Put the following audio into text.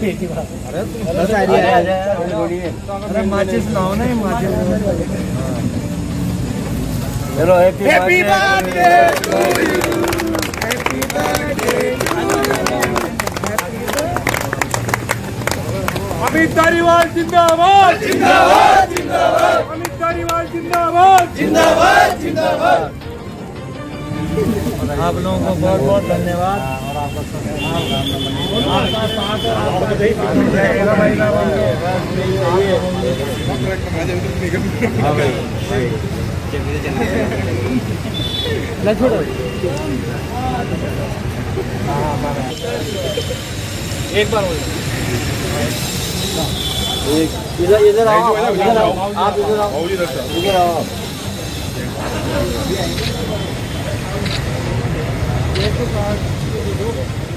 बस है अरे माचिस लाओ ना माचिस चलो हैप्पी बर्थडे अमित धारीवाल जिंदाबाद जिंदाबाद जिंदाबाद अमित धारीवाल जिंदाबाद जिंदाबाद जिंदाबाद आप लोगों को बहुत बहुत धन्यवाद। एक बार इधर इधर आओ इधर आओ आप इधर आओ। इधर आओ। आप एक तो